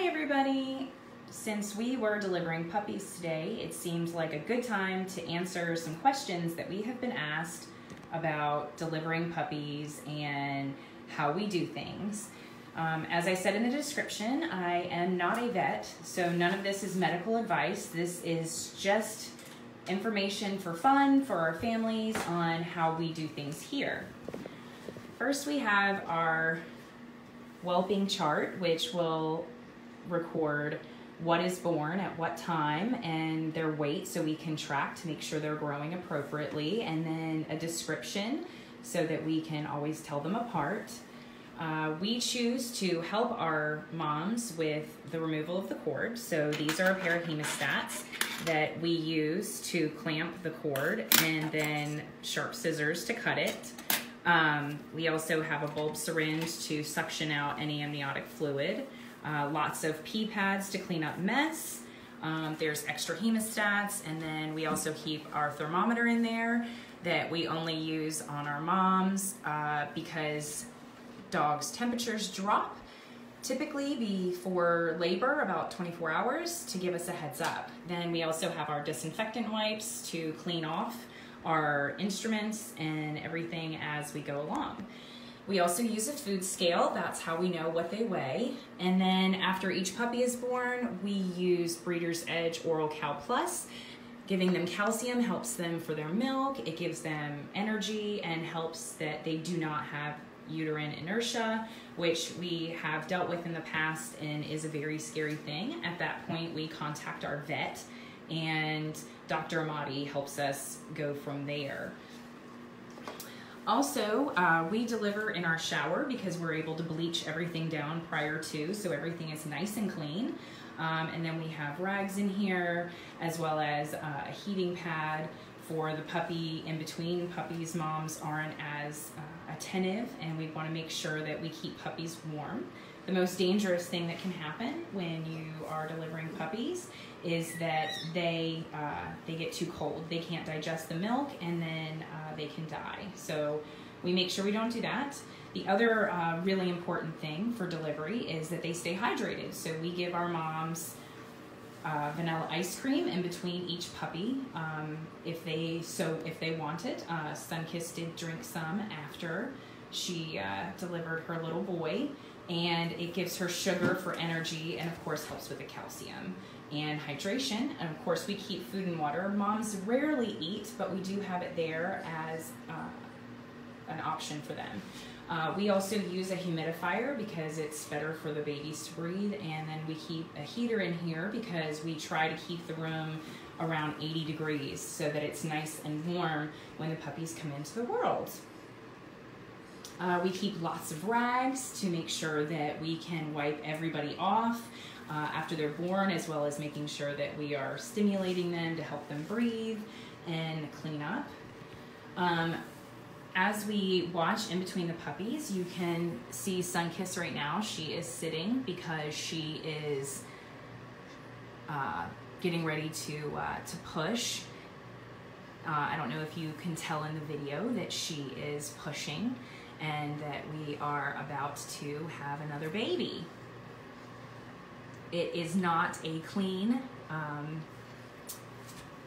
Hi everybody! Since we were delivering puppies today, it seems like a good time to answer some questions that we have been asked about delivering puppies and how we do things. Um, as I said in the description, I am not a vet, so none of this is medical advice. This is just information for fun for our families on how we do things here. First, we have our whelping chart, which will record what is born at what time and their weight so we can track to make sure they're growing appropriately, and then a description so that we can always tell them apart. Uh, we choose to help our moms with the removal of the cord. So these are a pair of hemostats that we use to clamp the cord and then sharp scissors to cut it. Um, we also have a bulb syringe to suction out any amniotic fluid. Uh, lots of pee pads to clean up mess. Um, there's extra hemostats, and then we also keep our thermometer in there that we only use on our moms uh, because dogs' temperatures drop typically before labor about 24 hours to give us a heads up. Then we also have our disinfectant wipes to clean off our instruments and everything as we go along. We also use a food scale, that's how we know what they weigh. And then after each puppy is born, we use Breeder's Edge Oral Cal Plus. Giving them calcium helps them for their milk, it gives them energy and helps that they do not have uterine inertia, which we have dealt with in the past and is a very scary thing. At that point, we contact our vet and Dr. Amati helps us go from there. Also, uh, we deliver in our shower because we're able to bleach everything down prior to, so everything is nice and clean. Um, and then we have rags in here, as well as uh, a heating pad for the puppy in between. Puppies' moms aren't as uh, attentive, and we want to make sure that we keep puppies warm. The most dangerous thing that can happen when you are delivering puppies is that they uh, they get too cold. They can't digest the milk, and then uh, they can die. So we make sure we don't do that. The other uh, really important thing for delivery is that they stay hydrated. So we give our moms uh, vanilla ice cream in between each puppy um, if they so if they want it. Uh, Sunkiss did drink some after she uh, delivered her little boy, and it gives her sugar for energy and of course helps with the calcium and hydration. And of course, we keep food and water. Moms rarely eat, but we do have it there as uh, an option for them. Uh, we also use a humidifier because it's better for the babies to breathe. And then we keep a heater in here because we try to keep the room around 80 degrees so that it's nice and warm when the puppies come into the world. Uh, we keep lots of rags to make sure that we can wipe everybody off uh, after they're born, as well as making sure that we are stimulating them to help them breathe and clean up. Um, as we watch in between the puppies, you can see Sunkiss right now. She is sitting because she is uh, getting ready to, uh, to push. Uh, I don't know if you can tell in the video that she is pushing and that we are about to have another baby. It is not a clean um,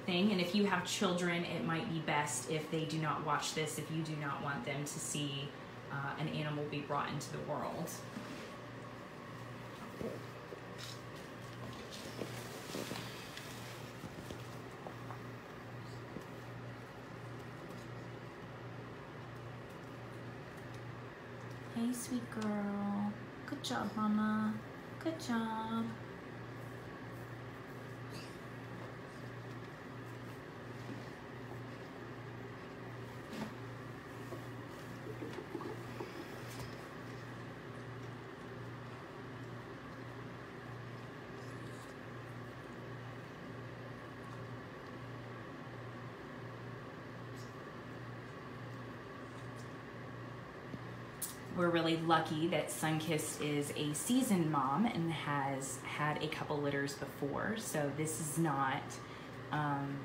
thing. And if you have children, it might be best if they do not watch this, if you do not want them to see uh, an animal be brought into the world. Hey, sweet girl. Good job, mama. Good job. We're really lucky that Sunkiss is a seasoned mom and has had a couple litters before. So this is not um,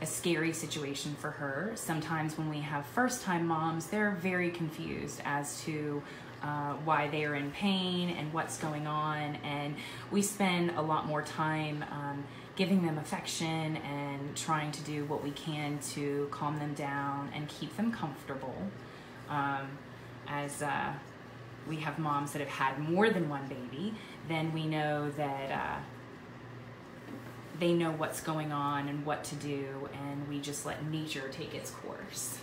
a scary situation for her. Sometimes when we have first time moms, they're very confused as to uh, why they are in pain and what's going on. And we spend a lot more time um, giving them affection and trying to do what we can to calm them down and keep them comfortable. Um, as uh, we have moms that have had more than one baby, then we know that uh, they know what's going on and what to do, and we just let nature take its course.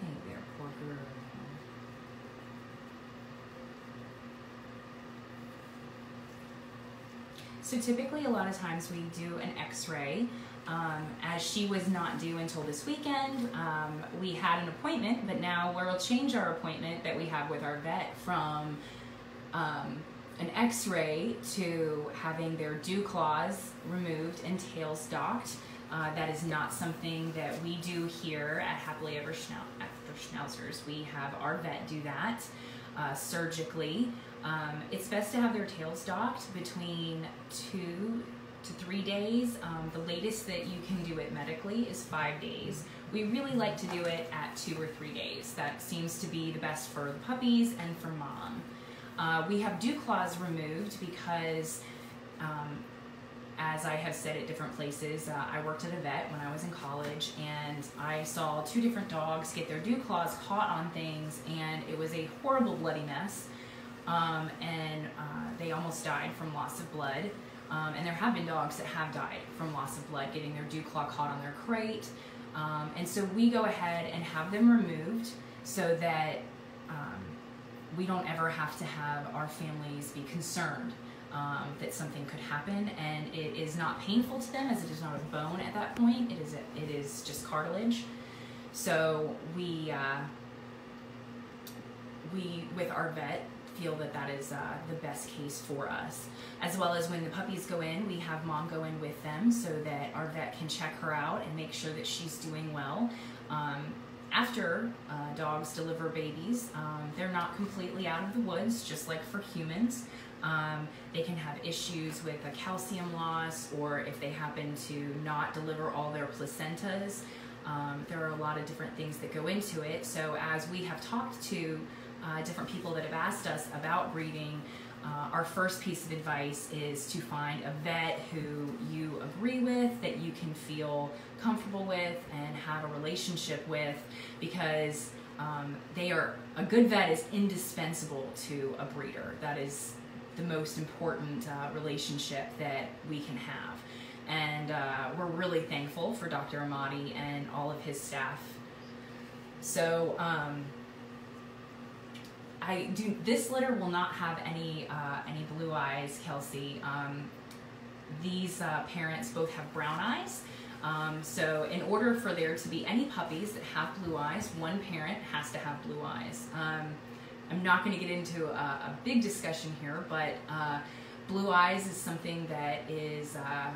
Hey there, poor girl. So typically, a lot of times we do an X-ray. Um, as she was not due until this weekend, um, we had an appointment, but now we'll change our appointment that we have with our vet from um, an X-ray to having their dew claws removed and tails docked. Uh, that is not something that we do here at Happily Ever, Schnau- After Schnauzers. We have our vet do that uh, surgically. Um, it's best to have their tails docked between two to three days. Um, the latest that you can do it medically is five days. We really like to do it at two or three days. That seems to be the best for the puppies and for mom. Uh, we have dew claws removed because um, as I have said at different places, uh, I worked at a vet when I was in college, and I saw two different dogs get their dew claws caught on things, and it was a horrible bloody mess. Um, and uh, they almost died from loss of blood. Um, and there have been dogs that have died from loss of blood, getting their dew claw caught on their crate. Um, and so we go ahead and have them removed so that um, we don't ever have to have our families be concerned um, that something could happen, and it is not painful to them as it is not a bone at that point. It is a, it is just cartilage. So we uh, we with our vet feel that that is uh, the best case for us. As well as when the puppies go in, we have mom go in with them so that our vet can check her out and make sure that she's doing well. Um, after uh, dogs deliver babies, um, they're not completely out of the woods, just like for humans. Um, they can have issues with a calcium loss, or if they happen to not deliver all their placentas. Um, there are a lot of different things that go into it. So, as we have talked to uh, different people that have asked us about breeding, uh, our first piece of advice is to find a vet who you agree with, that you can feel comfortable with, and have a relationship with, because um, they are a good vet is indispensable to a breeder. That is the most important uh, relationship that we can have. And uh, we're really thankful for Dr. Amati and all of his staff. So, um, I do. This litter will not have any uh, any blue eyes, Kelsey. Um, these uh, parents both have brown eyes. Um, so, in order for there to be any puppies that have blue eyes, one parent has to have blue eyes. Um, I'm not going to get into a, a, big discussion here, but uh, blue eyes is something that is. Uh,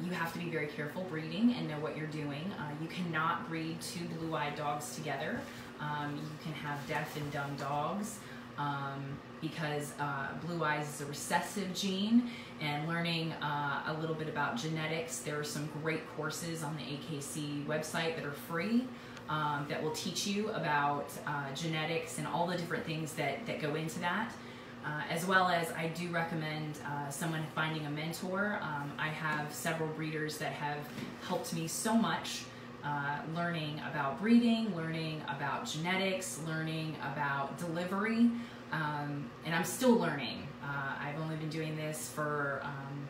you have to be very careful breeding and know what you're doing. Uh, you cannot breed two blue-eyed dogs together. Um, you can have deaf and dumb dogs um, because uh, blue eyes is a recessive gene. And learning uh, a little bit about genetics, there are some great courses on the AKC website that are free. Um, that will teach you about uh, genetics and all the different things that, that go into that. Uh, as well as I do recommend uh, someone finding a mentor. Um, I have several breeders that have helped me so much uh, learning about breeding, learning about genetics, learning about delivery, um, and I'm still learning. Uh, I've only been doing this for um,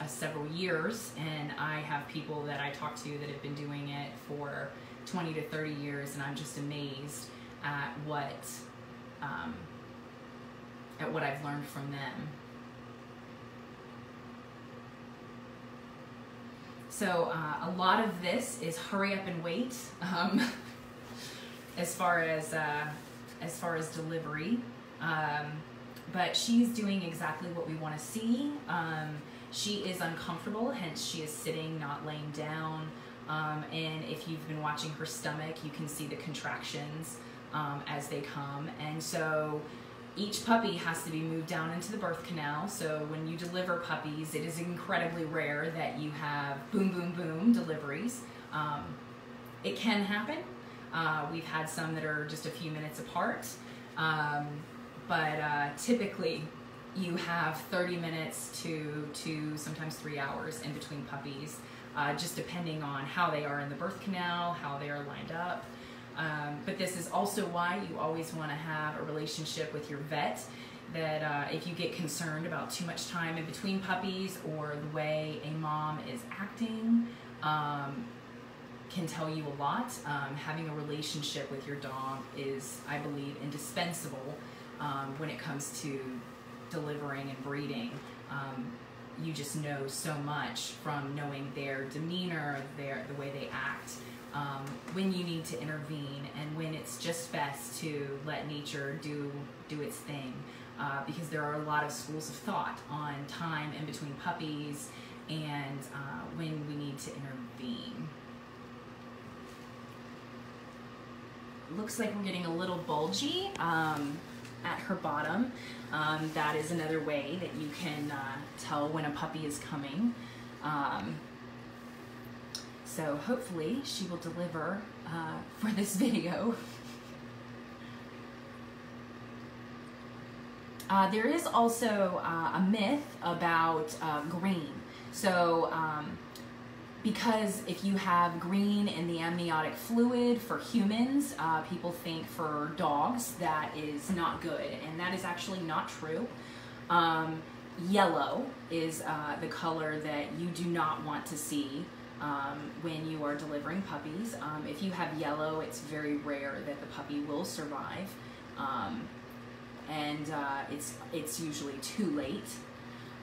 uh, several years, and I have people that I talk to that have been doing it for 20 to 30 years, and I'm just amazed at what um, at what I've learned from them. So uh, a lot of this is hurry up and wait, um, as far as uh, as far as delivery. Um, but she's doing exactly what we want to see. Um, she is uncomfortable, hence she is sitting, not laying down. Um, and if you've been watching her stomach, you can see the contractions um, as they come. And so each puppy has to be moved down into the birth canal. So when you deliver puppies, it is incredibly rare that you have boom, boom, boom deliveries. Um, it can happen. Uh, we've had some that are just a few minutes apart. Um, but uh, typically you have 30 minutes to, to sometimes three hours in between puppies, uh, just depending on how they are in the birth canal, how they are lined up. Um, but this is also why you always want to have a relationship with your vet. That uh, if you get concerned about too much time in between puppies or the way a mom is acting, um, can tell you a lot. Um, having a relationship with your dog is, I believe, indispensable um, when it comes to delivering and breeding. Um, you just know so much from knowing their demeanor, their the way they act, um, when you need to intervene, and when it's just best to let nature do do its thing. Uh, because there are a lot of schools of thought on time in between puppies and uh, when we need to intervene. Looks like we're getting a little bulgy. Um, at her bottom. Um, that is another way that you can uh, tell when a puppy is coming. So hopefully she will deliver uh, for this video. Uh, there is also uh, a myth about uh, green. So um, because if you have green in the amniotic fluid for humans, uh, people think for dogs that is not good, and that is actually not true. Um, yellow is uh, the color that you do not want to see um, when you are delivering puppies. Um, if you have yellow, it's very rare that the puppy will survive, um, and uh, it's it's usually too late.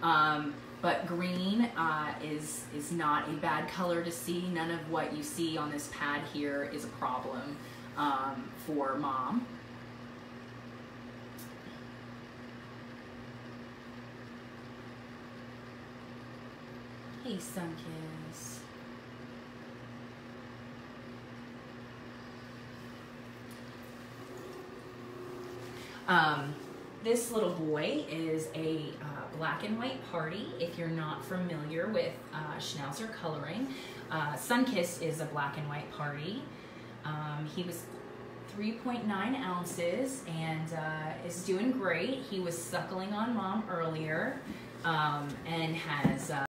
Um, but green uh, is, is not a bad color to see. None of what you see on this pad here is a problem um, for mom. Hey, Sunkiss. Um, this little boy is a uh, black and white parti if you're not familiar with uh, Schnauzer coloring. Uh, Sunkiss is a black and white parti. Um, he was 3.9 ounces and uh, is doing great. He was suckling on mom earlier um, and has uh,